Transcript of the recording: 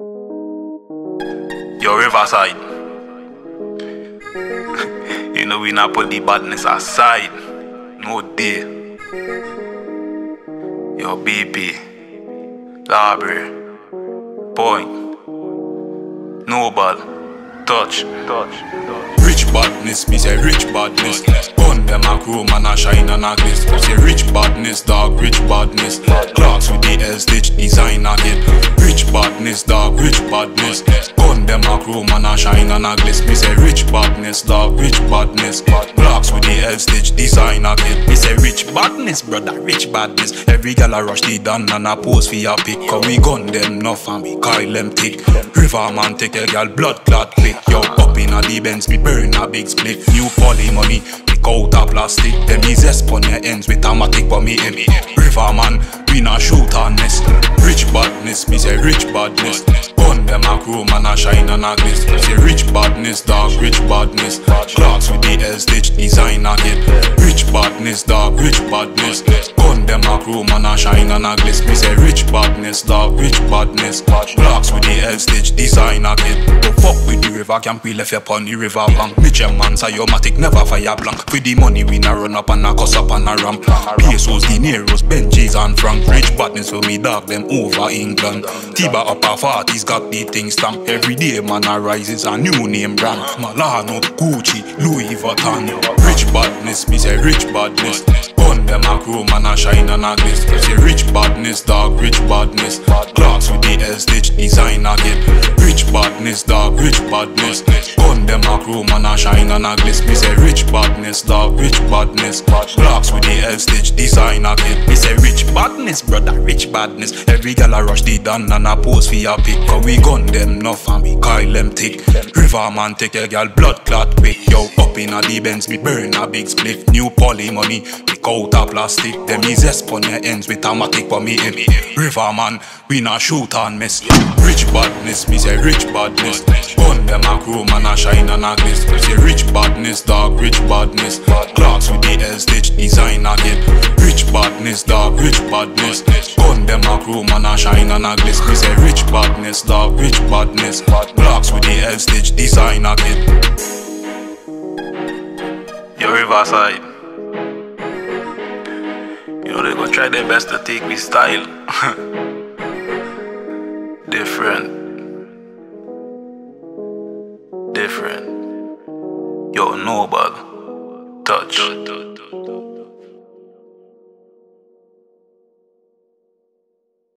Yo, Riverside. you know we not put the badness aside. No day. Yo, BP. Library. Point. Noble. Touch. Touch. Touch. Badness, me say rich badness. Gun them a crew, man a shine and a gliss. Say rich badness, dog, rich badness. Clocks with the L stitch designer hit. Rich badness, dog, rich badness. Gun them a crew, man a shine and a gliss. Me say rich badness, dog, rich badness. Clocks with the L stitch designer hit. Me say rich badness, brother, rich badness. Every gal a rush the done and a pose for your pick. Cause we gun them enough and we Kyle them thick. River man take a gal blood clot quick. Yo, up in a the Benz, me burn a big split. New poly money, pick out a plastic. Them is on your ends with automatic for me heavy. River man, we not shoot on nest. Rich badness, me say rich badness. Gun them a crew, man a shine and a gliss. Say rich badness, dog, rich badness. Clocks with the L stitch designer hit. Rich badness, dog, rich badness. Gun them a crew, man a shine and a gliss. Me say rich badness, dog, rich badness. Clocks with the L stitch designer hit. Don't fuck with the river, can't be left upon the river bank. Gem man, say your matic never fire blank. With the money we na run up and a cuss up and a ramp. Pesos, dineros, Benjis and Frank. Rich badness for me dog them over England. Tiba up 40s got the thing stamp. Every day man a rises a new name brand. Malano, Gucci, Louis Vuitton. Rich badness, me say rich badness. Gun them a crew, man a shine and a gliss. Say rich badness, dog, rich badness. Clocks with the L stitch designer hit. Rich badness, dog, rich badness. Gun them a crew, man a shine and a gliss. Me say rich badness, dog, rich badness. Clocks with the L stitch designer hit. Me say rich badness, brother, rich badness. Every gal a rush the done and a pose for your pick. Cause we gun them enough and we Kyle them thick. River man take a gal blood clot quick. Yo, up in a the Benz, me burn a big split. New poly money, out a plastic. Them is zest on your ends with automatic for me heavy. River man, we not shoot and miss. Rich badness, me say rich badness. Gun them a crew, man a shine and a gliss. Say rich badness, dog, rich badness. Clocks with the L stitch designer hit. Rich badness, dog, rich badness. Gun them a crew, man a shine and a gliss. Me say rich badness, dog, rich badness. Clocks with the L stitch designer hit. Yo, Riverside try their best to take me style. Different. Different. Yo noble touch.